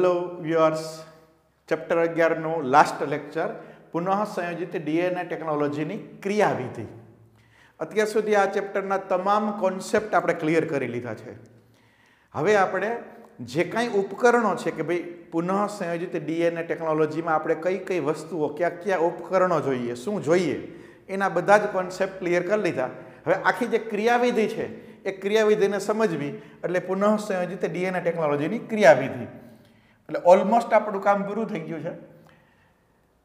Hello viewers chapter અગિયારનું last lecture પુનઃ સંયોજિત ડીએનએ ટેકનોલોજીની ક્રિયાવિધિ. અત્યાર સુધી આ ચેપ્ટરના તમામ કોન્સેપ્ટ આપણે ક્લિયર કરી લીધા છે. હવે આપણે જે કાંઈ ઉપકરણો છે કે ભાઈ પુનઃ સંયોજિત ડીએનએ ટેકનોલોજીમાં આપણે કઈ કઈ વસ્તુઓ, ક્યાં ક્યાં ઉપકરણો જોઈએ, શું જોઈએ, એના બધા જ કોન્સેપ્ટ ક્લિયર કરી લીધા. હવે આખી જે ક્રિયાવિધિ છે, એ ક્રિયાવિધિને સમજવી એટલે પુનઃ સંયોજિત ડીએનએ ટેકનોલોજીની ક્રિયાવિધિ. એટલે ઓલમોસ્ટ આપણું કામ પૂરું થઈ ગયું છે.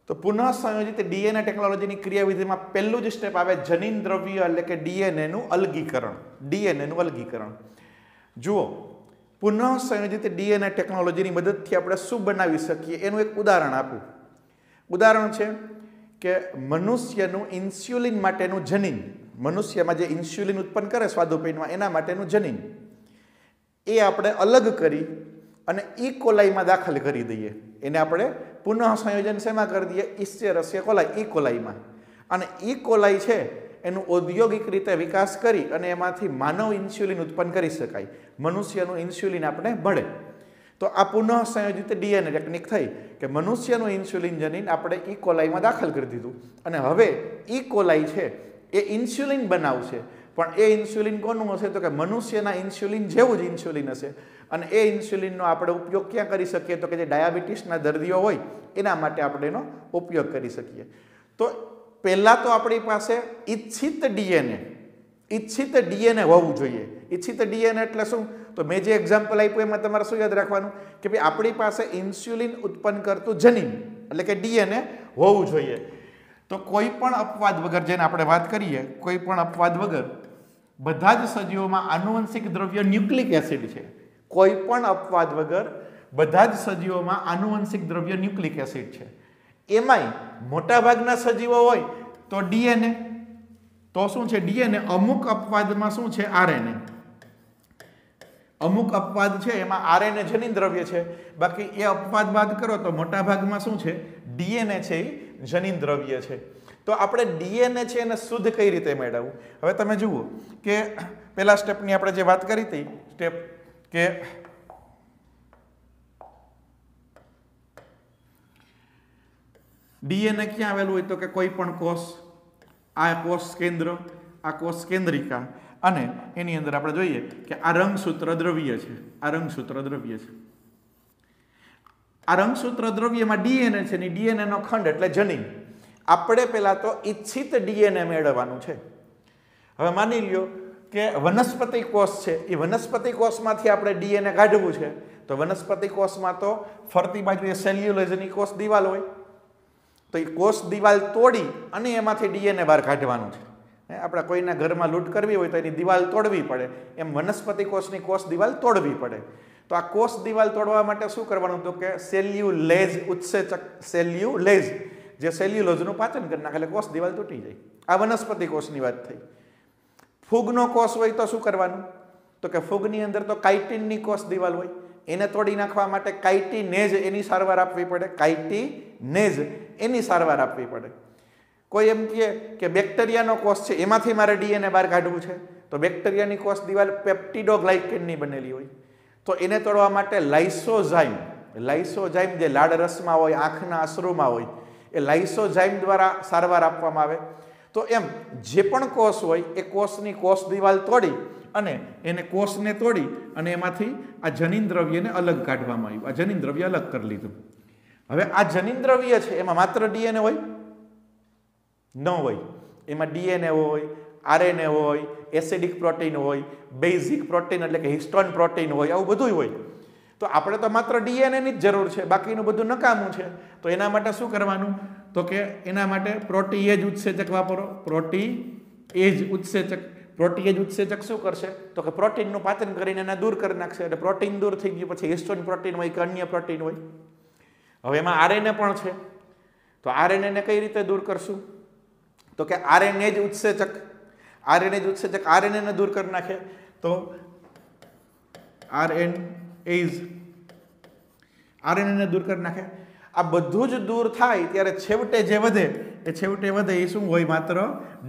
તો પુનઃ સંયોજિત ડીએનએ ટેકનોલોજીની ક્રિયાવિધિમાં પહેલું જ સ્ટેપ આવે જનીન દ્રવ્ય એટલે કે ડીએનએનું અલગીકરણ. ડીએનએનું અલગીકરણ. જુઓ, પુનઃ સંયોજિત ડીએનએ ટેકનોલોજીની મદદથી આપણે શું બનાવી શકીએ? એનું એક ઉદાહરણ આપું. ઉદાહરણ છે કે મનુષ્યનું ઇન્સ્યુલિન માટેનું જનીન. મનુષ્યમાં જે ઇન્સ્યુલિન ઉત્પન્ન કરે સ્વાદુપિંડમાં, એના માટેનું જનીન. એ આપણે અલગ કરી અને ઈ કોલાઈમાં દાખલ કરી દઈએ. એને આપણે પુનઃ સંયોજન શેમાં કરી દઈએ? ઈસ્ચેરસ્ય કોલાઈ ઈ કોલાઈમાં. અને ઈ કોલાઈ છે, એનું ઔદ્યોગિક રીતે વિકાસ કરી અને એમાંથી માનવ ઇન્સ્યુલિન ઉત્પન્ન કરી શકાય. મનુષ્યનું ઇન્સ્યુલિન આપણે મળે તો આ પુનઃ સંયોજિત ડીએનએ ટેકનિક થઈ કે મનુષ્યનું ઇન્સ્યુલિન જનીન આપણે ઈ કોલાઈમાં દાખલ કરી દીધું. અને હવે ઈ કોલાઈ છે, એ ઇન્સ્યુલિન બનાવશે. પણ એ ઇન્સ્યુલિન કોનું હશે? તો કે મનુષ્યના ઇન્સ્યુલિન જેવું જ ઇન્સ્યુલિન હશે. અને એ ઇન્સ્યુલિનનો આપણે ઉપયોગ ક્યાં કરી શકીએ? તો કે જે ડાયાબિટીસના દર્દીઓ હોય, એના માટે આપણે એનો ઉપયોગ કરી શકીએ. તો પહેલાં તો આપણી પાસે ઈચ્છિત ડીએનએ. ઈચ્છિત ડીએનએ હોવું જોઈએ. ઈચ્છિત ડીએનએ એટલે શું? તો મેં જે એક્ઝામ્પલ આપ્યું, એમાં તમારે શું યાદ રાખવાનું? કે ભાઈ આપણી પાસે ઇન્સ્યુલિન ઉત્પન્ન કરતું જનીન, એટલે કે ડીએનએ હોવું જોઈએ. તો કોઈ પણ અપવાદ વગર, જેને આપણે વાત કરીએ, કોઈ પણ અપવાદ વગર બધા જ સજીવોમાં આનુવંશિક દ્રવ્ય ન્યુક્લિક એસિડ છે. કોઈ પણ અપવાદ વગર બધા જ સજીવોમાં આનુવંશિક દ્રવ્ય ન્યુક્લિક એસિડ છે. એમાંય મોટાભાગના સજીવો હોય તો ડીએનએ. તો શું છે? ડીએનએ અમુક અપવાદમાં શું છે? આરએનએ. અમુક અપવાદ છે, એમાં આરએનએ જનીન દ્રવ્ય છે. બાકી એ અપવાદ બાદ કરો તો મોટાભાગમાં શું છે? ડીએનએ છે એ જનીન દ્રવ્ય છે. તો આપણે ડીએનએ છે એને શુદ્ધ કઈ રીતે મેળવવું? હવે તમે જુઓ કે પહેલા સ્ટેપની આપણે જે વાત કરી હતી, સ્ટેપ કે ડીએનએ ક્યાં આવેલું હોય તો કે કોઈ પણ કોષ, આ કોષ કેન્દ્ર, આ કોષ કેન્દ્રિકા અને એની અંદર આપણે જોઈએ કે આ રંગસૂત્ર દ્રવ્ય છે, આ રંગસૂત્ર દ્રવ્ય છે. આ રંગસૂત્ર દ્રવ્યમાં ડીએનએ છે ને ડીએનએ નો ખંડ એટલે જનીન. આપણે પહેલાં તો ઈચ્છિત ડીએનએ મેળવવાનું છે. હવે માની લ્યો કે વનસ્પતિ કોષ છે, એ વનસ્પતિ કોષમાંથી આપણે ડીએનએ કાઢવું છે, તો વનસ્પતિ કોષમાં તો ફરતી બાજુ એ સેલ્યુલોઝની કોષ દિવાલ હોય. તો એ કોષ દિવાલ તોડી અને એમાંથી ડીએનએ બહાર કાઢવાનું છે. આપણે કોઈના ઘરમાં લૂંટ કરવી હોય તો એની દિવાલ તોડવી પડે. એમ વનસ્પતિ કોષની કોષ દિવાલ તોડવી પડે. તો આ કોષ દિવાલ તોડવા માટે શું કરવાનું તો કે સેલ્યુલેઝ ઉત્સેચક, સેલ્યુલેઝ જે સેલ્યુલોઝનું પાચન કરી નાખે, એટલે કોષ દિવાલ તૂટી જાય. આ વનસ્પતિ કોષની વાત થઈ. ફૂગનો કોષ હોય તો શું કરવાનું? તો કે ફૂગની અંદર તો કાઇટિનની કોષ દિવાલ હોય. એને તોડી નાખવા માટે કાઇટીનેજ એની સારવાર આપવી પડે. કાઇટીનેઝ એની સારવાર આપવી પડે. કોઈ એમ કહે કે બેક્ટેરિયાનો કોષ છે, એમાંથી મારે ડીએનએ બહાર કાઢવું છે. તો બેક્ટેરિયાની કોષ દિવાલ પેપ્ટિડોગ્લાઇકેનની બનેલી હોય. તો એને તોડવા માટે લાઇસોઝાઇમ લાઇસોઝાઇમ જે લાળ રસમાં હોય, આંખના અશ્રુમાં હોય એ લાઇસોઝાઇમ દ્વારા સારવાર આપવામાં આવે. તો એમ જે પણ કોષ હોય, એ કોષની કોષ દિવાલ તોડી અને એને કોષને તોડી અને એમાંથી આ જનીન દ્રવ્યને અલગ કાઢવામાં આવ્યું. આ જનીન દ્રવ્ય અલગ કરી લીધું. હવે આ જનીન દ્રવ્ય છે, એમાં માત્ર ડીએનએ હોય? ન હોય. એમાં ડીએનએ હોય, આરએનએ હોય, એસિડિક પ્રોટીન હોય, બેઝિક પ્રોટીન એટલે કે હિસ્ટોન પ્રોટીન હોય, આવું બધું હોય. તો આપણે તો માત્ર ડીએનએની જ જરૂર છે, બાકીનું બધું નકામું છે. તો એના માટે શું કરવાનું? તો કે એના માટે પ્રોટીએજ ઉત્સેચક વાપરો. પ્રોટી એજ ઉત્સેચક પ્રોટીએજ ઉત્સેચક શું કરશે? તો કે પ્રોટીનનું પાચન કરીને એને દૂર કરી નાખશે. એટલે પ્રોટીન દૂર થઈ ગયું, પછી હિસ્ટોન પ્રોટીન હોય કે અન્ય પ્રોટીન હોય. હવે એમાં આરએનએ પણ છે. તો આરએનએને કઈ રીતે દૂર કરશું? તો કે આરએનએ જ ઉત્સેચક. આરએનએ જ ઉત્સેચક આરએનએને દૂર કરી નાખે. તો આરએન એઝ આરએનએને દૂર કરી નાખે. આ બધું જ દૂર થાય ત્યારે છેવટે જે વધે, એ છેવટે વધે એ શું હોય માત્ર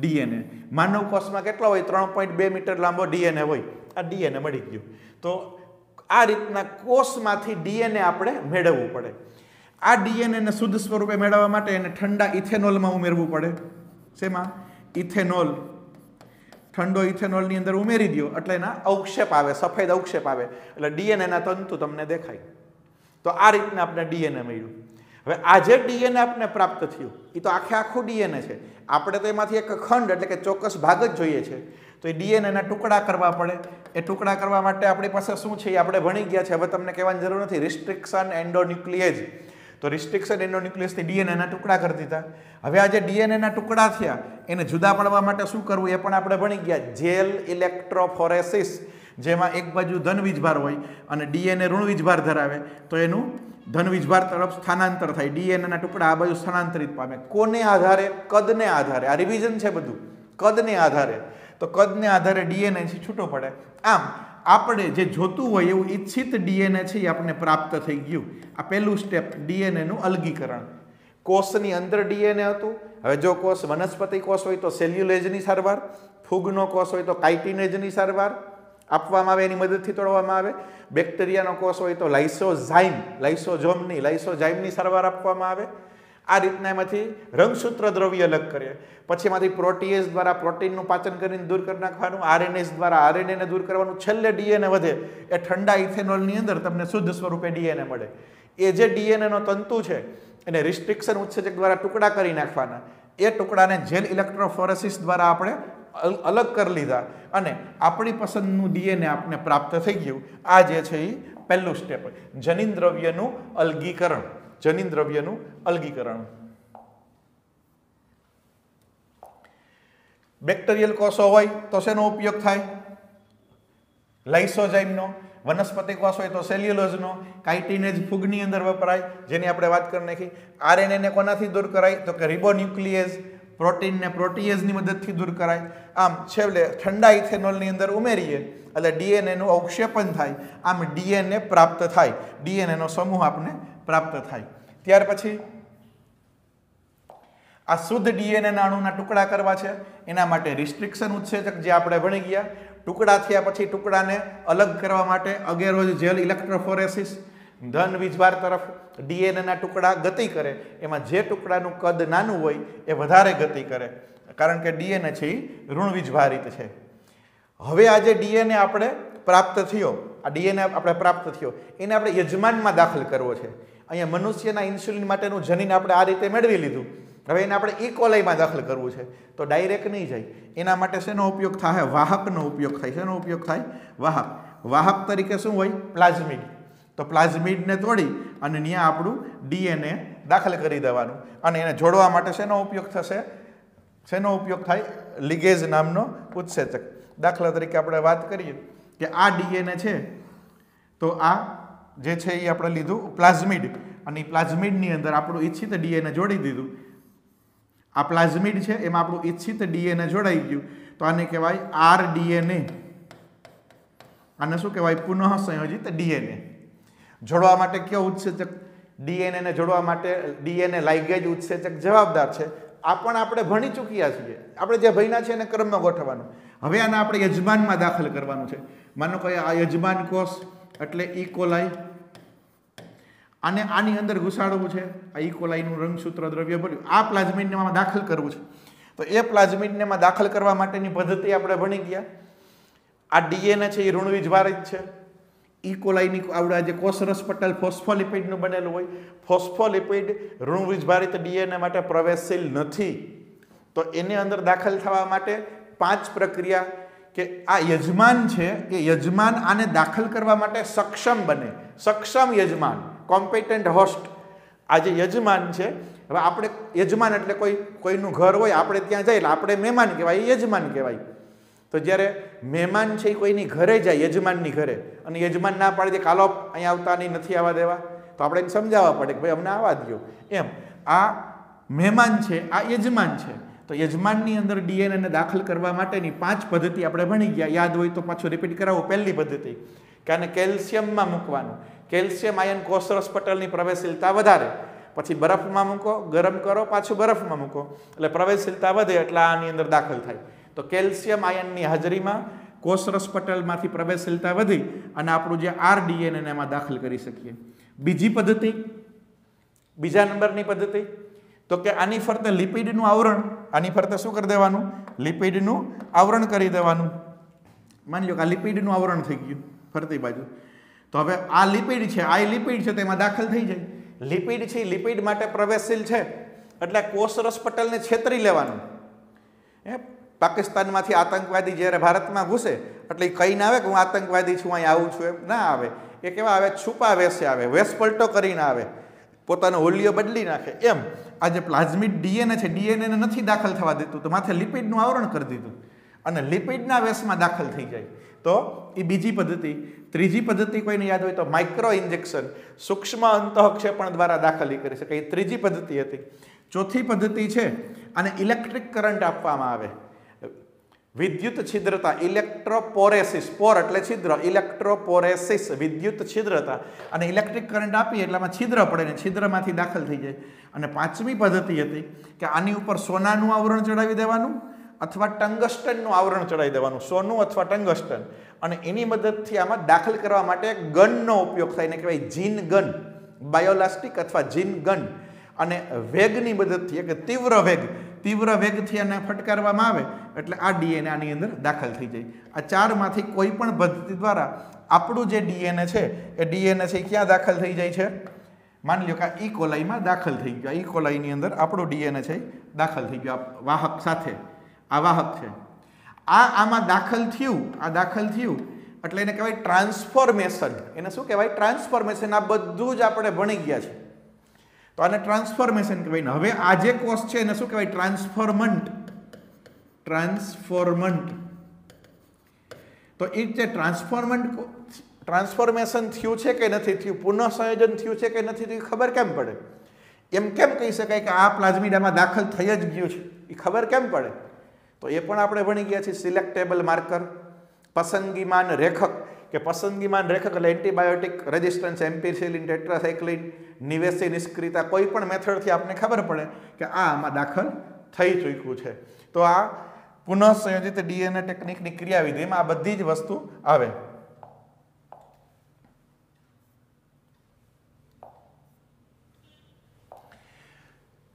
ડીએનએ. માનવ કોષમાં કેટલા હોય? ત્રણ પોઈન્ટ બે મીટર લાંબો ડીએનએ હોય. આ ડીએનએ મળી ગયું. તો આ રીતના કોષમાંથી ડીએનએ આપણે મેળવવું પડે. આ ડીએનએને શુદ્ધ સ્વરૂપે મેળવવા માટે એને ઠંડા ઇથેનોલમાં ઉમેરવું પડે. શેમાં? ઇથેનોલ. ઠંડો ઇથેનોલની અંદર ઉમેરી દો એટલે એના અવક્ષેપ આવે, સફેદ અવક્ષેપ આવે. એટલે ડીએનએના તંતુ તમને દેખાય. તો આ રીતના આપણે ડીએનએ મળ્યું. હવે આ જે ડીએનએ આપણે પ્રાપ્ત થયું એ તો આખે આખું ડીએનએ છે. આપણે તો એમાંથી એક ખંડ એટલે કે ચોક્કસ ભાગ જ જોઈએ છે. તો એ ડીએનએના ટુકડા કરવા પડે. એ ટુકડા કરવા માટે આપણી પાસે શું છે એ આપણે ભણી ગયા છે. હવે તમને કહેવાની જરૂર નથી. રિસ્ટ્રિક્શન એન્ડોન્યુક્લિએજ તો રિસ્ટ્રિક્શન એન્ડોન્યુક્લિયસથી ડીએનએના ટુકડા કરી દીધા. હવે આ જે ડીએનએના ટુકડા થયા, એને જુદા પાડવા માટે શું કરવું એ પણ આપણે ભણી ગયા. જેલ ઇલેક્ટ્રોફોરેસિસ, જેમાં એક બાજુ ધન વીજભાર હોય અને ડીએનએ ઋણ વીજભાર ધરાવે, તો એનું ધન વીજભાર તરફ સ્થાનાંતર થાય. ડીએનએના ટુકડા આ બાજુ સ્થાનાંતરિત પામે. કોને આધારે? કદને આધારે? આ રિવિઝન છે બધું. કદને આધારે? તો કદને આધારે ડીએનએ છૂટો પડે. આમ, આપણે જે જોતું હોય એવું ઈચ્છિત ડીએનએ છે એ આપણને પ્રાપ્ત થઈ ગયું. આ પહેલું સ્ટેપ ડીએનએનું અલગીકરણ. કોષની અંદર ડીએનએ હતું. હવે જો કોષ વનસ્પતિ કોષ હોય તો સેલ્યુલેજની સારવાર, ફૂગનો કોષ હોય તો કાઇટિનેજની સારવાર આપવામાં આવે, એની મદદથી તોડવામાં આવે. બેક્ટેરિયાનો કોષ હોય તો લાઇસોઝાઇમ, લાઇસોઝોમની, લાઇસોઝાઇમની સારવાર આપવામાં આવે. આ રીતના એમાંથી રંગસૂત્ર દ્રવ્ય અલગ કરીએ. પછી એમાંથી પ્રોટીએઝ દ્વારા પ્રોટીનનું પાચન કરીને દૂર કરી નાખવાનું આરએનએસ દ્વારા આરએનએને દૂર કરવાનું, છેલ્લે ડીએનએ વધે. એ ઠંડા ઇથેનોલની અંદર તમને શુદ્ધ સ્વરૂપે ડીએનએ મળે. એ જે ડીએનએનો તંતુ છે, એને રિસ્ટ્રિક્શન ઉત્સેચક દ્વારા ટુકડા કરી નાખવાના. એ ટુકડાને જેલ ઇલેક્ટ્રોફોરેસિસ દ્વારા આપણે અલગ કરી લીધા. અને આપણી પસંદનું ડીએનએ આપણે પ્રાપ્ત થઈ ગયું. આ જે છે એ પહેલું સ્ટેપ જનીન દ્રવ્યનું અલગીકરણ. જનીન દ્રવ્યનું અલગીકરણ. બેક્ટેરિયલ કોષો હોય તો શેનો ઉપયોગ થાય? લાઇસોજાઇમનો વનસ્પતિ કોષ હોય તો સેલ્યુલોઝનો કાઇટિનેજ ફૂગની અંદર વપરાય, જેની આપણે વાત કરી નાખી. આરએનએને કોનાથી દૂર કરાય? તો કે રિબોન્યુક્લિયસ પ્રોટીનને પ્રોટીએઝની મદદથી દૂર કરાય. આમ છેલ્લે ઠંડા ઇથેનોલની અંદર ઉમેરીએ એટલે ડીએનએનું અવક્ષેપન થાય. આમ ડીએનએ પ્રાપ્ત થાય. ડીએનએનો સમૂહ આપને પ્રાપ્ત થાય. ત્યાર પછી આ શુદ્ધ ડીએનએ અણુના ટુકડા કરવા છે. એના માટે રિસ્ટ્રિક્શન ઉત્સેચક જે આપણે ભણી ગયા. ટુકડા થયા પછી ટુકડાને અલગ કરવા માટે અગેરોજ જેલ ઇલેક્ટ્રોફોરેસિસ ધન વીજભાર તરફ ડીએનએના ટુકડા ગતિ કરે. એમાં જે ટુકડાનું કદ નાનું હોય એ વધારે ગતિ કરે. કારણ કે ડીએનએ છે એ ઋણ વીજભારિત છે. હવે આજે ડીએનએ આપણે પ્રાપ્ત થયો, આ ડીએનએ આપણે પ્રાપ્ત થયો, એને આપણે યજમાનમાં દાખલ કરવો છે. અહીંયા મનુષ્યના ઇન્સ્યુલિન માટેનું જનીન આપણે આ રીતે મેળવી લીધું. હવે એને આપણે ઇકોલાઈમાં દાખલ કરવું છે. તો ડાયરેક્ટ નહીં જાય. એના માટે શેનો ઉપયોગ થાય? વાહકનો ઉપયોગ થાય. શેનો ઉપયોગ થાય? વાહક. વાહક તરીકે શું હોય? પ્લાઝમિડ. તો પ્લાઝમિડને તોડી અને ત્યાં આપણું ડીએનએ દાખલ કરી દેવાનું. અને એને જોડવા માટે શેનો ઉપયોગ થશે? શેનો ઉપયોગ થાય? લિગેજ નામનો ઉત્સેચક. દાખલા તરીકે આપણે વાત કરીએ કે આ ડીએનએ છે, તો આ જે છે એ આપણે લીધું પ્લાઝમિડ. અને એ પ્લાઝમિડની અંદર આપણું ઈચ્છિત ડીએનએ જોડી દીધું. આ પ્લાઝમિડ છે, એમાં આપણું ઈચ્છિત ડીએનએ જોડાઈ ગયું. તો આને કહેવાય આર ડીએનએ આને શું કહેવાય? પુનઃ સંયોજિત ડીએનએ. જોડવા માટે કયો ઉત્સેચક? ડીએનએને જોડવા માટે ડીએનએ લાઇગેજ ઉત્સેચક જવાબદાર છે. આ પણ આપણે ભણી ચૂક્યા છીએ. આપણે જે ભણ્યા છે એને ક્રમમાં ગોઠવવાનું. હવે આને આપણે યજમાનમાં દાખલ કરવાનું છે. માનો કે આ યજમાન કોષ એટલે ઇકોલાઈ આને આની અંદર ઘુસાડવું છે. આ ઇકોલાઈનું રંગસૂત્ર, દ્રવ્ય ભર્યું. આ પ્લાઝમિડને આમાં દાખલ કરવું છે. તો એ પ્લાઝમિડને એમાં દાખલ કરવા માટેની પદ્ધતિ આપણે ભણી ગયા. આ ડીએનએ છે, એ ઋણવીજભારિત છે. ઇકોલાઈની આવડા જે કોસરસ પટલ ફોસ્ફોલિપિડનું બનેલું હોય, ફોસ્ફોલિપિડ ઋણવીજભારિત ડીએનએ માટે પ્રવેશશીલ નથી. તો એની અંદર દાખલ થવા માટે પાંચ પ્રક્રિયા કે આ યજમાન છે એ યજમાન આને દાખલ કરવા માટે સક્ષમ બને. સક્ષમ યજમાન કોમ્પિટન્ટ હોસ્ટ આ જે યજમાન છે, હવે આપણે યજમાન એટલે કોઈ, કોઈનું ઘર હોય, આપણે ત્યાં જાય એટલે આપણે મહેમાન કહેવાય યજમાન કહેવાય. તો જ્યારે મહેમાન છે એ કોઈની ઘરે જાય, યજમાનની ઘરે, અને યજમાન ના પાડી દે કાલો, અહીંયા આવતા નહીં, નથી આવવા દેવા. તો આપણે એને સમજાવવા પડે કે ભાઈ, અમને આવવા દો એમ. આ મહેમાન છે, આ યજમાન છે. તો યજમાનની અંદર ડીએનએને દાખલ કરવા માટેની પાંચ પદ્ધતિ આપણે ભણી ગયા. યાદ હોય તો પાછું રિપીટ કરાવો પહેલી પદ્ધતિ, કે આને કેલ્શિયમમાં મૂકવાનું. કેલ્શિયમ આયન કોષરસ પટલની પ્રવેશશીલતા વધારે. પછી બરફમાં મૂકો, ગરમ કરો, પાછું બરફમાં મૂકો. એટલે પ્રવેશશીલતા વધે એટલે આની અંદર દાખલ થાય. તો કેલ્શિયમ આયનની હાજરીમાં કોષરસ પટલમાંથી પ્રવેશશીલતા વધી અને આપણું જે આર ડીએનએને એમાં દાખલ કરી શકીએ. બીજી પદ્ધતિ, બીજા નંબરની પદ્ધતિ તો કે આની ફરતે લિપિડનું આવરણ, આની ફરતે શું કરી દેવાનું? લિપિડનું આવરણ કરી દેવાનું. માની લો કે આ લિપિડનું આવરણ થઈ ગયું ફરતી બાજુ. તો હવે આ લિપિડ છે, આ લિપિડ છે તેમાં દાખલ થઈ જાય. લિપિડ છે લિપિડ માટે પ્રવેશશીલ છે. એટલે કોષરસ પટલને છેતરી લેવાનું. હે? પાકિસ્તાનમાંથી આતંકવાદી જ્યારે ભારતમાં ઘૂસે, એટલે કહીને આવે કે હું આતંકવાદી છું, અહીં આવું છું, એમ ના આવે. એ કેવા આવે? છુપા વેસે આવે વેશ પલટો કરીને આવે. પોતાનો હોલિયો બદલી નાખે. એમ. આ જે પ્લાઝમિડ ડીએનએ છે ડીએનએ નથી દાખલ થવા દેતું, તો માથે લિપિડનું આવરણ કરી દીધું. અને લિપિડના વેશમાં દાખલ થઈ જાય. તો એ બીજી પદ્ધતિ. ત્રીજી પદ્ધતિ કોઈને યાદ હોય તો માઇક્રો ઇન્જેક્શન. સૂક્ષ્મ અંતઃક્ષેપણ દ્વારા દાખલ કરી શકાય. એ ત્રીજી પદ્ધતિ હતી. ચોથી પદ્ધતિ છે અને ઇલેક્ટ્રિક કરંટ આપવામાં આવે. વિદ્યુત છિદ્રતા, ઇલેક્ટ્રોપોરેસિસ, પોર એટલે છિદ્ર, ઇલેક્ટ્રોપોરેસિસ, વિદ્યુત છિદ્રતા. અને ઇલેક્ટ્રિક કરંટ આપીએ એટલે આમાં છિદ્ર પડે ને છિદ્રમાંથી દાખલ થઈ જાય. અને પાંચમી પદ્ધતિ હતી કે આની ઉપર સોનાનું આવરણ ચડાવી દેવાનું અથવા ટંગસ્ટનનું આવરણ ચડાવી દેવાનું. સોનું અથવા ટંગસ્ટન. અને એની મદદથી આમાં દાખલ કરવા માટે ગનનો ઉપયોગ થાય. એને કહેવાય જીન ગન, બાયોલાસ્ટિક અથવા જીન ગન. અને વેગની મદદથી કે તીવ્ર વેગ તીવ્ર વેગથી આને ફટકારવામાં આવે એટલે આ ડીએનએ આની અંદર દાખલ થઈ જાય. આ ચારમાંથી કોઈ પણ પદ્ધતિ દ્વારા આપણું જે ડીએનએ છે, એ ડીએનએ છે ક્યાં દાખલ થઈ જાય છે? માની લો કે આ ઈ કોલાઈમાં દાખલ થઈ ગયો. ઈ કોલાઈની અંદર આપણું ડીએનએ છે દાખલ થઈ ગયું. આ વાહક સાથે. આ વાહક છે. આ આમાં દાખલ થયું. આ દાખલ થયું એટલે એને કહેવાય ટ્રાન્સફોર્મેશન. એને શું કહેવાય? ટ્રાન્સફોર્મેશન. આ બધું જ આપણે ભણી ગયા છે તો આને ટ્રાન્સફોર્મેશન કહેવાય. ને હવે આ જે કોષ છે એને શું કહેવાય? ટ્રાન્સફોર્મન્ટ ટ્રાન્સફોર્મન્ટ તો એ જે ટ્રાન્સફોર્મન્ટ ટ્રાન્સફોર્મેશન થયું છે કે નથી થયું? પુનઃસંયોજન થયું છે કે નથી થયું? ખબર કેમ પડે? એમ કેમ કહી શકાય કે આ પ્લાઝમિડામાં દાખલ થઈ જ ગયું છે? એ ખબર કેમ પડે? તો એ પણ આપણે ભણી ગયા છીએ. સિલેક્ટેબલ માર્કર પસંદગીમાન રેખક. કે પસંદગીમાન રેખક એટલે એન્ટીબાયોટિક રેઝિસ્ટન્સ એમ્પિસિલિન ટેટ્રાસાયક્લિન, નિવેશી નિષ્ક્રિયતા, કોઈ પણ મેથડથી આપને ખબર પડે કે આ આમાં દાખલ થઈ ચૂક્યું છે. તો આ પુનઃસંયોજિત ડીએનએ ટેકનિકની ક્રિયાવિધિમાં આ બધી જ વસ્તુ આવે.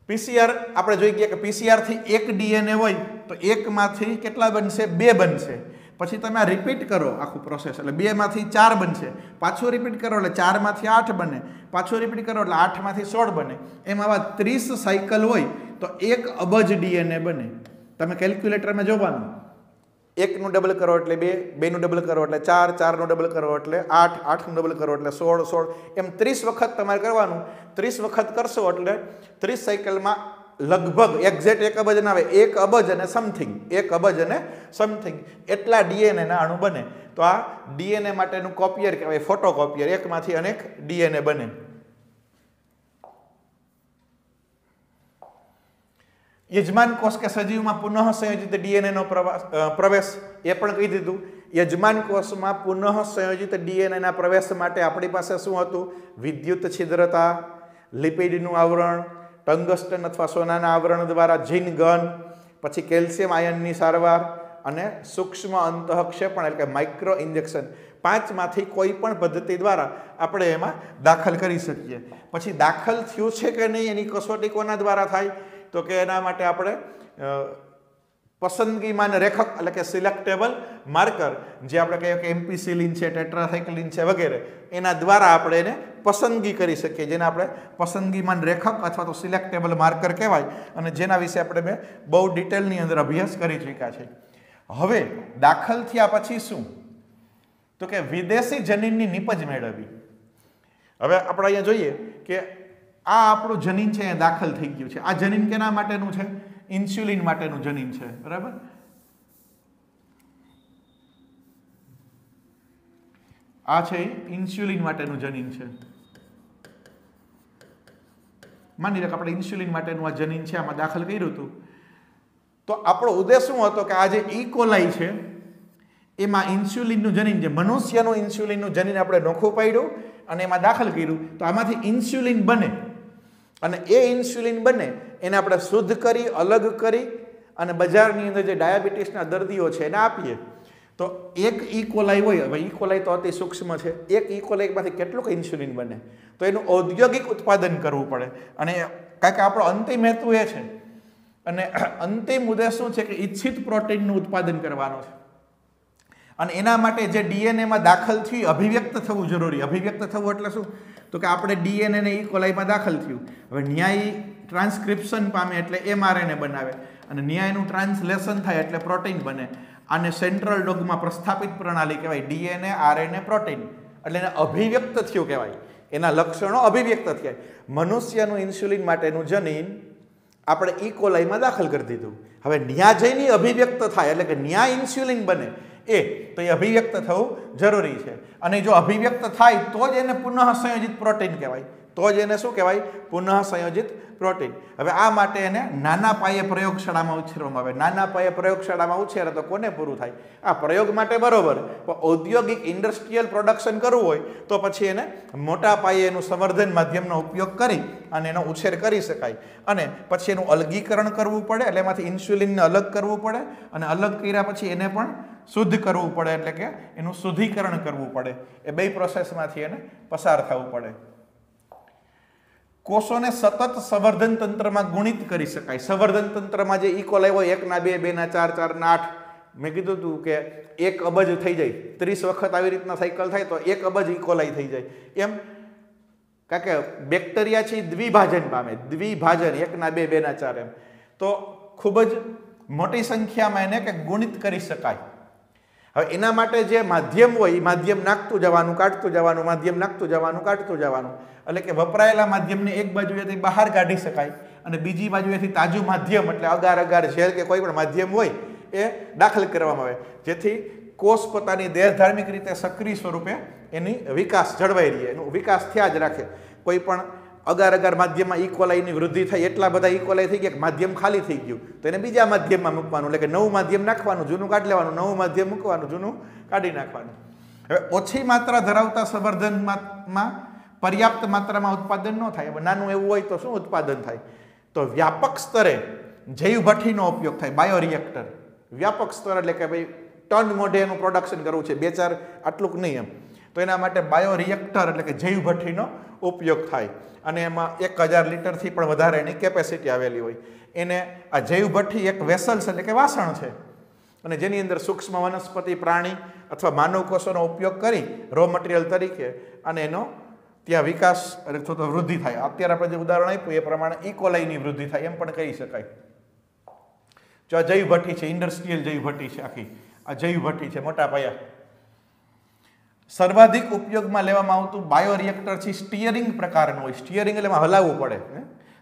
પીસીઆર આપણે જોઈ ગયા કે પીસીઆરથી એક ડીએનએ હોય, તો એકમાંથી કેટલા બનશે? બે બનશે. પછી તમે આ રિપીટ કરો આખું પ્રોસેસ એટલે બેમાંથી ચાર બનશે. પાછું રિપીટ કરો એટલે ચારમાંથી આઠ બને. પાછું રિપીટ કરો એટલે આઠમાંથી સોળ બને. એમ આવા ત્રીસ સાયકલ હોય તો એક અબજ ડીએનએ બને. તમે કેલ્ક્યુલેટરમાં જોવાનું. એકનું ડબલ કરો એટલે બે, બેનું ડબલ કરો એટલે ચાર, ચારનું ડબલ કરો એટલે આઠ, આઠનું ડબલ કરો એટલે સોળ સોળ. એમ ત્રીસ વખત તમારે કરવાનું. ત્રીસ વખત કરશો એટલે ત્રીસ સાયકલમાં લગભગ એક્ઝેક્ટ એક અબજ ના આવે. એક અબજ અને સમથિંગ એક અબજ અને સમથિંગ એટલા ડીએનએ ના અણુ બને. તો આ ડીએનએ માટેનું કોપિયર કહેવાય ફોટો કોપિયર એકમાંથી અનેક ડીએનએ બને. યજમાન કોષ કે સજીવમાં પુનઃ સંયોજિત ડીએનએનો પ્રવેશ. એ પણ કહી દીધું. યજમાન કોષમાં પુનઃ સંયોજિત ડીએનએના પ્રવેશ માટે આપણી પાસે શું હતું? વિદ્યુત છિદ્રતા, લિપિડનું આવરણ ટંગસ્ટન અથવા સોનાના આવરણ દ્વારા જીન ગન, પછી કેલ્શિયમ આયનની સારવાર અને સૂક્ષ્મ અંતઃક્ષેપણ એટલે કે માઇક્રો ઇન્જેક્શન પાંચમાંથી કોઈ પણ પદ્ધતિ દ્વારા આપણે એમાં દાખલ કરી શકીએ. પછી દાખલ થયું છે કે નહીં એની કસોટી કોના દ્વારા થાય? તો કે એના માટે આપણે પસંદગીમાન રેખક, એટલે કે સિલેક્ટેબલ માર્કર જે આપણે કહીએ કે એમ્પીસિલિન છે ટેટ્રાસાઇક્લિન છે વગેરે, એના દ્વારા આપણે એને પસંદગી કરી શકીએ, જેને આપણે પસંદગીમાન રેખક અથવા તો સિલેક્ટેબલ માર્કર કહેવાય, અને જેના વિશે આપણે મેં બહુ ડિટેલની અંદર અભ્યાસ કરી ચૂક્યા છે. હવે, દાખલ થયા પછી શું? તો કે વિદેશી જનીનની નિપજ મેળવવી હવે આપણે અહીંયા જોઈએ કે આ આપણું જનીન છે, એ દાખલ થઈ ગયું છે. આ જનીન કેના માટેનું છે? ઇન્સ્યુલિન માટેનું જનીન છે, બરાબર? આ છે ઇન્સ્યુલિન માટેનું જનીન છે. માની લો કે આપણે ઇન્સ્યુલિન માટેનું આ જનીન છે, આમાં દાખલ કર્યું હતું. તો આપણો ઉદ્દેશ શું હતો કે આ જે ઇકોલાઈ છે, એમાં ઇન્સ્યુલિનનું જનીન જે મનુષ્યનું ઇન્સ્યુલિનનું જનીન આપણે નોખું પાડ્યું અને એમાં દાખલ કર્યું. તો આમાંથી ઇન્સ્યુલિન બને. અને એ ઇન્સ્યુલિન બને, એને આપણે શુદ્ધ કરી, અલગ કરી અને બજારની અંદર જે ડાયાબિટીસના દર્દીઓ છે એને આપીએ. તો એક ઇકોલાઈ હોય, હવે ઇકોલાઈ તો અતિ સૂક્ષ્મ છે, એક ઇકોલાઈમાંથી કેટલુંક ઇન્સ્યુલિન બને? તો એનું ઔદ્યોગિક ઉત્પાદન કરવું પડે. અને કારણ કે આપણો અંતિમ હેતુ એ છે. અને અંતિમ ઉદ્દેશ શું છે કે ઈચ્છિત પ્રોટીનનું ઉત્પાદન કરવાનો છે. અને એના માટે જે ડીએનએમાં દાખલ થયું, અભિવ્યક્ત થવું જરૂરી. અભિવ્યક્ત થવું એટલે શું? તો કે આપણે ડીએનએ ને ઇકોલાઈમાં દાખલ થયું. હવે ન્યાયી ટ્રાન્સક્રિપ્શન પામે એટલે એમઆરએનએ બનાવે. અને ન્યાયનું ટ્રાન્સલેશન થાય એટલે પ્રોટીન બને. આને સેન્ટ્રલ ડોગમાં પ્રસ્થાપિત પ્રણાલી કહેવાય. DNA, RNA, protein. એટલે એને અભિવ્યક્ત થયું કહેવાય. એના લક્ષણો અભિવ્યક્ત થયા. મનુષ્યનું ઇન્સ્યુલિન માટેનું જનીન આપણે ઇકોલાઈમાં દાખલ કરી દીધું. હવે ન્યા જઈને અભિવ્યક્ત થાય એટલે કે ન્યા ઇન્સ્યુલિન બને. એ, તો એ અભિવ્યક્ત થવું જરૂરી છે. અને જો અભિવ્યક્ત થાય, તો જ એને પુનઃ સંયોજિત પ્રોટીન કહેવાય. તો જ એને શું કહેવાય? પુનઃ સંયોજિત પ્રોટીન. હવે આ માટે એને નાના પાયે પ્રયોગશાળામાં ઉછેરવામાં આવે. નાના પાયે પ્રયોગશાળામાં ઉછેરે તો કોને પૂરું થાય? આ પ્રયોગ માટે બરોબર. પણ ઔદ્યોગિક ઇન્ડસ્ટ્રીયલ પ્રોડક્શન કરવું હોય, તો પછી એને મોટા પાયે એનું સંવર્ધન માધ્યમનો ઉપયોગ કરી અને એનો ઉછેર કરી શકાય. અને પછી એનું અલગીકરણ કરવું પડે, એટલે એમાંથી ઇન્સ્યુલિનને અલગ કરવું પડે અને અલગ કર્યા પછી એને પણ શુદ્ધ કરવું પડે એટલે કે એનું શુદ્ધિકરણ કરવું પડે. એ બે પ્રોસેસમાંથી એને પસાર થવું પડે. કોષોને સતત સંવર્ધન તંત્રમાં ગુણિત કરી શકાય. સંવર્ધન તંત્રમાં જે ઇકોલાઈ હોય એકના બે, બેના ચાર, ચારના આઠ, મેં કીધું હતું કે એક અબજ થઈ જાય. ત્રીસ વખત આવી રીતના સાયકલ થાય તો એક અબજ ઇકોલાઈ થઈ જાય. એમ કારણ કે બેક્ટેરિયા છે દ્વિભાજન પામે. દ્વિભાજન, એકના બે, બેના ચાર એમ. તો ખૂબ જ મોટી સંખ્યામાં એને કે ગુણિત કરી શકાય. હવે એના માટે જે માધ્યમ હોય એ માધ્યમ નાખતું જવાનું, કાઢતું જવાનું, માધ્યમ નાખતું જવાનું, કાઢતું જવાનું. એટલે કે વપરાયેલા માધ્યમને એક બાજુએથી બહાર કાઢી શકાય અને બીજી બાજુએથી તાજું માધ્યમ, એટલે અગાર અગાર ઝેર કે કોઈ પણ માધ્યમ હોય, એ દાખલ કરવામાં આવે. જેથી કોષ પોતાની દેહધાર્મિક રીતે સક્રિય સ્વરૂપે એની વિકાસ જળવાઈ રહે, એનો વિકાસ થયા જ રાખે. કોઈ પણ અગાર અગાર માધ્યમમાં ઇક્વલાઈની વૃદ્ધિ થઈ, એટલા બધા ઇકોલાઈ થઈ ગયા કે માધ્યમ ખાલી થઈ ગયું. તો એને બીજા માધ્યમમાં મૂકવાનું, એટલે કે નવું માધ્યમ નાખવાનું, જૂનું કાઢી લેવાનું, નવું માધ્યમ મૂકવાનું, જૂનું કાઢી નાખવાનું. હવે ઓછી માત્રા ધરાવતા સંવર્ધનમાં પર્યાપ્ત માત્રામાં ઉત્પાદન ન થાય. નાનું એવું હોય તો શું ઉત્પાદન થાય? તો વ્યાપક સ્તરે જૈવ ભઠ્ઠીનો ઉપયોગ થાય બાયો રિએક્ટર વ્યાપક સ્તર એટલે કે ભાઈ ટન મોઢે એનું પ્રોડક્શન કરવું છે, બે ચાર, આટલુંક નહીં એમ. તો એના માટે બાયો રિએક્ટર એટલે કે જૈવ ભઠ્ઠીનો ઉપયોગ થાય. અને એમાં એક હજાર લીટરથી પણ વધારે એની કેપેસિટી આવેલી હોય. એને આ જૈવ ભઠ્ઠી એક વેસલ્સ એટલે કે વાસણ છે. અને જેની અંદર સૂક્ષ્મ વનસ્પતિ, પ્રાણી અથવા માનવ કોષોનો ઉપયોગ કરી રો મટીરિયલ તરીકે અને એનો ત્યાં વિકાસ અથવા તો વૃદ્ધિ થાય. અત્યારે આપણે જે ઉદાહરણ આપ્યું, એ પ્રમાણે ઇકોલાઈની વૃદ્ધિ થાય, એમ પણ કહી શકાય. જો આ જૈવ ભઠ્ઠી છે ઇન્ડસ્ટ્રીયલ જૈવ ભઠ્ઠી છે આખી. આ જૈવ ભઠ્ઠી છે, મોટા પાયા. સર્વાધિક ઉપયોગમાં લેવામાં આવતું બાયોરિએક્ટર છે સ્ટીયરિંગ પ્રકારનું. હોય સ્ટીયરિંગ એટલે એમાં હલાવવું પડે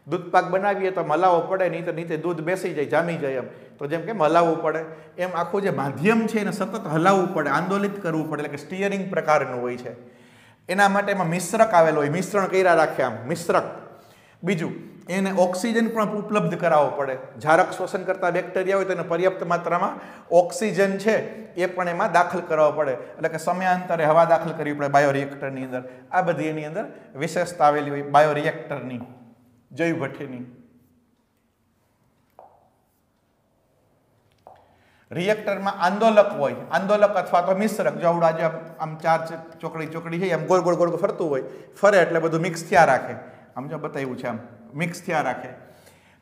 દૂધ પાક બનાવીએ તો હલાવવો પડે, નહીં તો નીચે દૂધ બેસી જાય, જામી જાય એમ. તો જેમ કે હલાવવું પડે. એમ આખું જે માધ્યમ છે એને સતત હલાવવું પડે, આંદોલિત કરવું પડે, એટલે કે સ્ટીયરિંગ પ્રકારનું હોય છે. એના માટે એમાં મિશ્રક આવેલો હોય. મિશ્રણ કર્યા રાખે આમ, મિશ્રક. બીજું એને ઓક્સિજન પણ ઉપલબ્ધ કરાવવો પડે. ઝારક શોષણ કરતા બેક્ટેરિયા હોય તો એને પર્યાપ્ત માત્રામાં ઓક્સિજન છે એ પણ એમાં દાખલ કરવો પડે. એટલે કે સમયાંતરે હવા દાખલ કરવી પડે બાયો રિએક્ટરની અંદર. આ બધી એની અંદર વિશેષતા આવેલી હોય બાયો રિએક્ટરની જૈવ ભઠ્ઠીની રિએક્ટરમાં આંદોલક હોય, આંદોલક અથવા તો મિશ્રક. જો આવડું આજે આમ ચાર ચોકડી ચોકડી છે એમ ગોળ ગોળ ગોળ ફરતું હોય, ફરે એટલે બધું મિક્સ થયા રાખે. આમ જો બતાવ્યું છે આમ. મિક્સ થયા રાખે.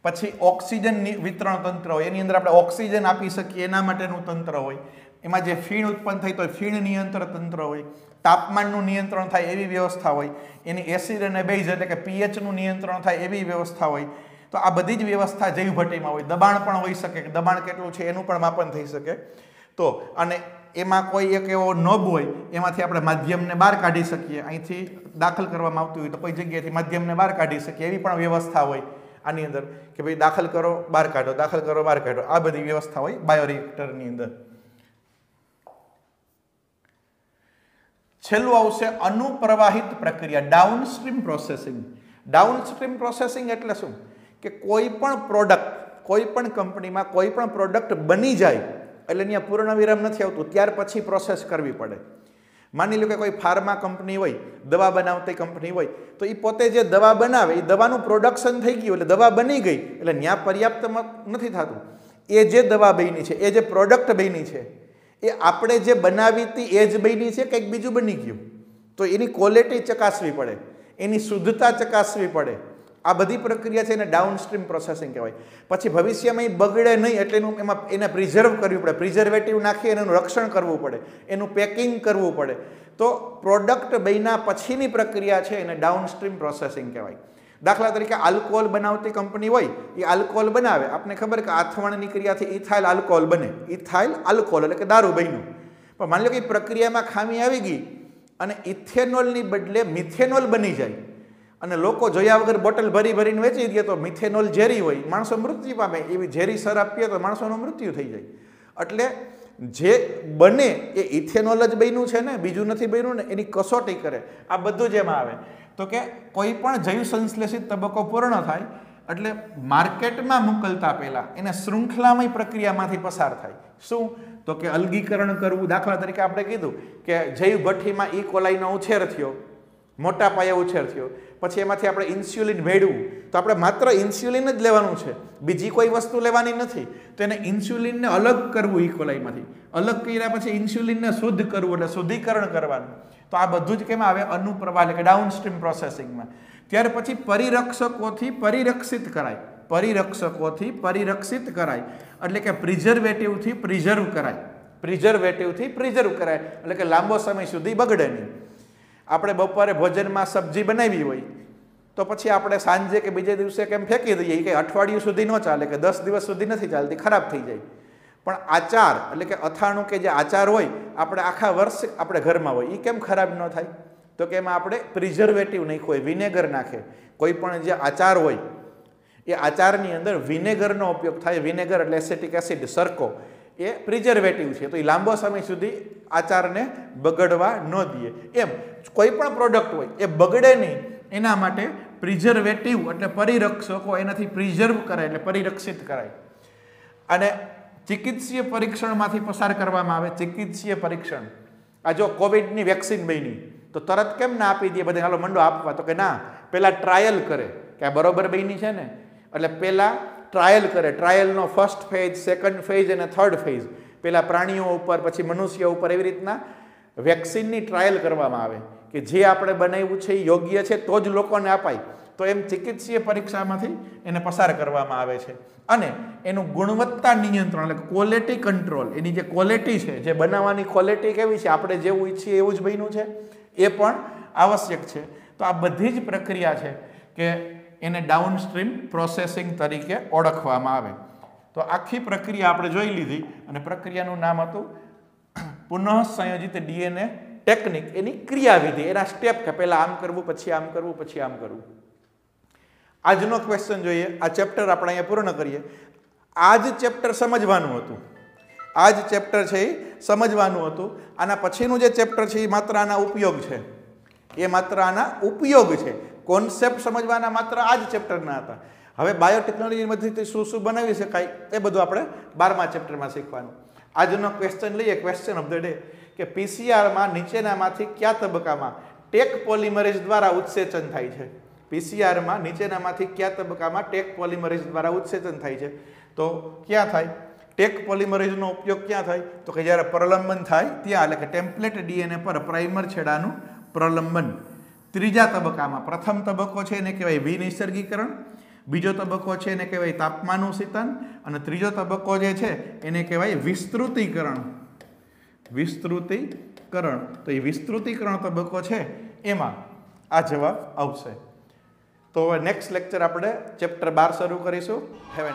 પછી ઓક્સિજન વિતરણ તંત્ર હોય, એની અંદર આપણે ઓક્સિજન આપી શકીએ, એના માટેનું તંત્ર હોય. એમાં જે ફીણ ઉત્પન્ન થઈ તો ફીણ નિયંત્રણ તંત્ર હોય. તાપમાનનું નિયંત્રણ થાય એવી વ્યવસ્થા હોય. એની એસિડ અને બેઝ એટલે કે પીએચનું નિયંત્રણ થાય એવી વ્યવસ્થા હોય. તો આ બધી જ વ્યવસ્થા જૈવભટ્ટીમાં હોય. દબાણ પણ હોઈ શકે દબાણ કેટલું છે એનું પણ માપન થઈ શકે. તો, અને એમાં કોઈ એક એવો નોબ હોય, એમાંથી આપણે માધ્યમને બહાર કાઢી શકીએ. અહીંથી દાખલ કરવામાં આવતું હોય તો કોઈ જગ્યાએથી માધ્યમને બહાર કાઢી શકીએ. એવી પણ વ્યવસ્થા હોય આની અંદર કે ભાઈ દાખલ કરો, બહાર કાઢો, દાખલ કરો, બહાર કાઢો. આ બધી વ્યવસ્થા હોય બાયોરિએક્ટરની અંદર. છેલ્લું આવશે અનુપ્રવાહિત પ્રક્રિયા ડાઉનસ્ટ્રીમ પ્રોસેસિંગ ડાઉનસ્ટ્રીમ પ્રોસેસિંગ એટલે શું? કે કોઈ પણ પ્રોડક્ટ કોઈ પણ કંપનીમાં કોઈ પણ પ્રોડક્ટ બની જાય એટલે અહીંયા પૂર્ણ વિરામ નથી આવતું. ત્યાર પછી પ્રોસેસ કરવી પડે. માની લો કે કોઈ ફાર્મા કંપની હોય, દવા બનાવતી કંપની હોય, તો એ પોતે જે દવા બનાવે એ દવાનું પ્રોડક્શન થઈ ગયું એટલે દવા બની ગઈ એટલે ત્યાં પર્યાપ્ત નથી થતું. એ જે દવા બની છે, એ જે પ્રોડક્ટ બની છે, એ આપણે જે બનાવી હતી એ જ બની છે, કંઈક બીજું બની ગયું. તો એની ક્વોલિટી ચકાસવી પડે. એની શુદ્ધતા ચકાસવી પડે. આ બધી પ્રક્રિયા છે એને ડાઉનસ્ટ્રીમ પ્રોસેસિંગ કહેવાય. પછી ભવિષ્યમાં એ બગડે નહીં એટલે એનું એમાં એને પ્રિઝર્વ કરવી પડે. પ્રિઝર્વેટિવ નાખી એનું રક્ષણ કરવું પડે. એનું પેકિંગ કરવું પડે. તો પ્રોડક્ટ બન્યા પછીની પ્રક્રિયા છે એને ડાઉનસ્ટ્રીમ પ્રોસેસિંગ કહેવાય. દાખલા તરીકે આલ્કોહોલ બનાવતી કંપની હોય, એ આલ્કોહોલ બનાવે. આપને ખબર કે આથવણની ક્રિયાથી ઇથાઇલ આલ્કોહોલ બને. ઇથાઇલ આલ્કોહોલ એટલે કે દારૂ બન્યું. પણ માની લો કે પ્રક્રિયામાં ખામી આવી ગઈ અને ઇથેનોલની બદલે મિથેનોલ બની જાય. અને લોકો જોયા વગર બોટલ ભરી ભરીને વેચી દે તો મિથેનોલ ઝેરી હોય. માણસો મૃત્યુ પામે. એવી ઝેરી શરાબ પીએ તો માણસોનું મૃત્યુ થઈ જાય. એટલે જે બને એ ઇથેનોલ જ બન્યું છે ને, બીજું નથી બન્યું ને, એની કસોટી કરે. આ બધું જ એમાં આવે. તો કે કોઈ પણ જૈવ સંશ્લેષિત તબક્કો પૂર્ણ થાય, એટલે માર્કેટમાં મોકલતા પહેલાં એને શૃંખલામય પ્રક્રિયામાંથી પસાર થાય. શું? તો કે અલગીકરણ કરવું. દાખલા તરીકે આપણે કીધું કે જૈવ ભઠ્ઠીમાં ઈ કોલાઈનો ઉછેર થયો. મોટા પાયે ઉછેર થયો. પછી એમાંથી આપણે ઇન્સ્યુલિન મેળવું તો આપણે માત્ર ઇન્સ્યુલિન જ લેવાનું છે. બીજી કોઈ વસ્તુ લેવાની નથી. તો એને ઇન્સ્યુલિનને અલગ કરવું ઇકોલાઈમાંથી અલગ કર્યા પછી ઇન્સ્યુલિનને શુદ્ધ કરવું એટલે શુદ્ધિકરણ કરવાનું. તો આ બધું જ કેમાં આવે? અનુપ્રવાહ એટલે કે ડાઉનસ્ટ્રીમ પ્રોસેસિંગમાં ત્યાર પછી પરિરક્ષકોથી પરિરક્ષિત કરાય. પરિરક્ષકોથી પરિરક્ષિત કરાય. એટલે કે પ્રિઝર્વેટિવથી પ્રિઝર્વ કરાય. પ્રિઝર્વેટિવથી પ્રિઝર્વ કરાય. એટલે કે લાંબો સમય સુધી બગડે નહીં. આપણે બપોરે ભોજનમાં સબ્જી બનાવી હોય, તો પછી આપણે સાંજે કે બીજે દિવસે કેમ ફેંકી દઈએ? કે અઠવાડિયું સુધી ન ચાલે કે દસ દિવસ સુધી નથી ચાલતી, ખરાબ થઈ જાય. પણ આચાર, એટલે કે અથાણું કે જે આચાર હોય, આપણે આખા વર્ષ આપણે ઘરમાં હોય એ કેમ ખરાબ ન થાય? તો કે એમાં આપણે પ્રિઝર્વેટિવ નાખ્યું હોય વિનેગર નાખે. કોઈ પણ જે આચાર હોય, એ આચારની અંદર વિનેગરનો ઉપયોગ થાય. વિનેગર એટલે એસેટિક એસિડ સરકો એ પ્રિઝર્વેટિવ છે. તો એ લાંબો સમય સુધી આચારને બગડવા ન દે એમ, કોઈ પણ પ્રોડક્ટ હોય, એ બગડે નહીં. એના માટે પ્રિઝર્વેટિવ એટલે પરિરક્ષકો એનાથી પ્રિઝર્વ કરાય એટલે પરિરક્ષિત કરાય. અને ચિકિત્સીય પરીક્ષણમાંથી પસાર કરવામાં આવે, ચિકિત્સીય પરીક્ષણ. આ જો કોવિડની વેક્સિન બની, તો તરત કેમ ના આપી દઈએ? બધા હાલો મંડો આપવા. તો કે ના પહેલાં ટ્રાયલ કરે. કે આ બરોબર બની છે ને? એટલે પહેલાં ટ્રાયલ કરે. ટ્રાયલનો ફર્સ્ટ ફેઝ, સેકન્ડ ફેઝ અને થર્ડ ફેઝ. પહેલાં પ્રાણીઓ ઉપર, પછી મનુષ્ય ઉપર એવી રીતના વેક્સિનની ટ્રાયલ કરવામાં આવે કે જે આપણે બનાવ્યું છે એ યોગ્ય છે, તો જ લોકોને અપાય. તો એમ ચિકિત્સીય પરીક્ષામાંથી એને પસાર કરવામાં આવે છે. અને એનું ગુણવત્તા નિયંત્રણ, એટલે ક્વોલિટી કંટ્રોલ એની જે ક્વોલિટી છે, જે બનાવવાની ક્વોલિટી કેવી છે, આપણે જેવું ઈચ્છીએ એવું જ બન્યું છે, એ પણ આવશ્યક છે. તો આ બધી જ પ્રક્રિયા છે કે એને ડાઉનસ્ટ્રીમ પ્રોસેસિંગ તરીકે ઓળખવામાં આવે. તો આખી પ્રક્રિયા આપણે જોઈ લીધી અને પ્રક્રિયાનું નામ હતું પુનઃ સંયોજિત ડીએનએ ટેકનિક. એની ક્રિયાવિધિ, એના સ્ટેપ કે પહેલાં આમ કરવું, પછી આમ કરવું, પછી આમ કરવું. આજનો ક્વેશ્ચન જોઈએ. આ ચેપ્ટર આપણે અહીંયા પૂર્ણ કરીએ. આ જ ચેપ્ટર સમજવાનું હતું. આ જ ચેપ્ટર છે એ સમજવાનું હતું. આના પછીનું જે ચેપ્ટર છે એ માત્ર આના ઉપયોગ છે. એ માત્ર આના ઉપયોગ છે. કોન્સેપ્ટ સમજવાના માત્ર આ જ ચેપ્ટરના હતા. હવે બાયોટેકનોલોજી મધ્યથી શું શું બનાવી શકાય એ બધું આપણે બારમા ચેપ્ટરમાં શીખવાનું. આજનો ક્વેશ્ચન લઈએ ક્વેશ્ચન ઓફ ધ ડે કે પીસીઆરમાં નીચેનામાંથી કયા તબક્કામાં ટેક પોલિમરેજ દ્વારા ઉત્સેચન થાય છે? પીસીઆરમાં નીચેનામાંથી કયા તબક્કામાં ટેક પોલિમરેજ દ્વારા ઉત્સેચન થાય છે? તો ક્યાં થાય? ટેક પોલિમરેજનો ઉપયોગ ક્યાં થાય? તો કે જ્યારે પ્રલંબન થાય, ત્યાં એટલે કે ટેમ્પલેટ ડીએનએ પર પ્રાઇમર છેડાનું પ્રલંબન. ત્રીજા તબક્કામાં. પ્રથમ તબક્કો છે એને કહેવાય વિનિસર્ગીકરણ, બીજો તબક્કો છે એને કહેવાય તાપમાનું શીતન, અને ત્રીજો તબક્કો જે છે એને કહેવાય વિસ્તૃતીકરણ. વિસ્તૃતીકરણ. તો એ વિસ્તૃતીકરણ તબક્કો છે, એમાં આ જવાબ આવશે. તો હવે નેક્સ્ટ લેક્ચર આપણે ચેપ્ટર બાર શરૂ કરીશું. Have a